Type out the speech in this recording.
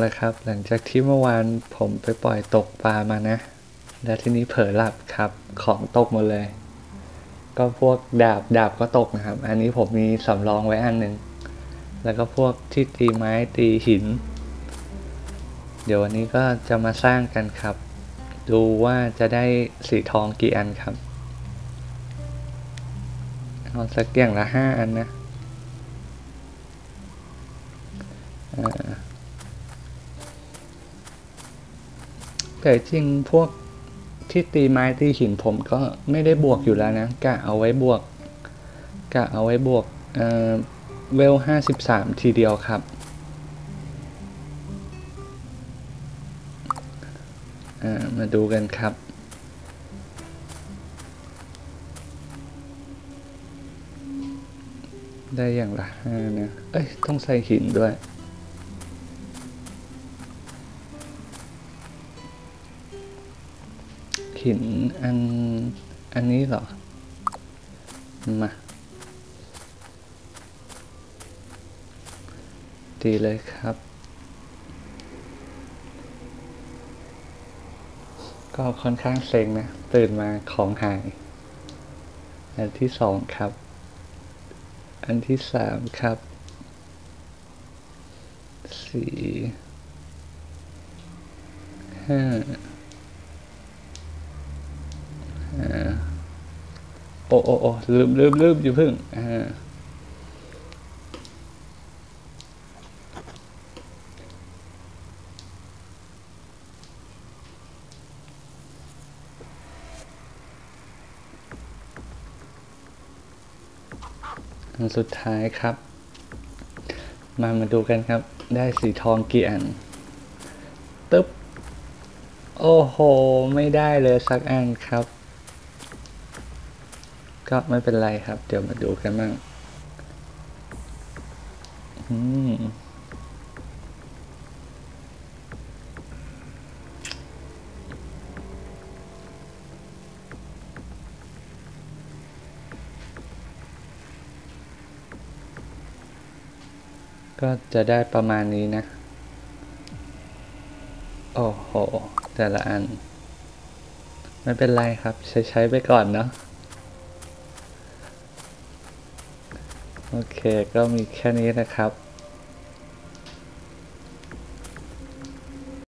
แล้วครับ หลังจากที่เมื่อวานผมไปปล่อยตกปลามานะ แล้วทีนี้เผลอหลับครับ ของตกหมดเลย ก็พวกดาบดาบก็ตกนะครับ อันนี้ผมมีสำรองไว้อันหนึ่ง แล้วก็พวกที่ตีไม้ตีหิน เดี๋ยววันนี้ก็จะมาสร้างกันครับ ดูว่าจะได้สีทองกี่อันครับ เอาสักอย่างละห้าอันนะอ่า แต่จริงพวกที่ตีไม้ตีหินผมก็ไม่ได้บวกอยู่แล้วนะกะเอาไว้บวกกะเอาไว้บวกเอ่อเวลห้าสิบสามทีเดียวครับ มาดูกันครับ ได้อย่างละห้านะ เอ้ย ต้องใส่หินด้วย หินอัน อันนี้เหรอ มา ดีเลยครับ ก็ค่อนข้างเซ็งนะ ตื่นมาของหาย อันที่สองครับ อันที่สามครับ สี่ห้าอ่าโอ้โอ้โอ้ลืมลืมลืมอยู่เพึ่งอ่าสุดท้ายครับ มามาดูกันครับ ได้สีทองกี่อันตึ๊บ โอ้โห ไม่ได้เลยสักอันครับ ก็ไม่เป็นไรครับ เดี๋ยวมาดูกันบ้างอืมก็จะได้ประมาณนี้นะ โอ้โห แต่ละอัน ไม่เป็นไรครับ ใช้ใช้ไปก่อนเนาะ โอเคก็มีแค่นี้นะครับ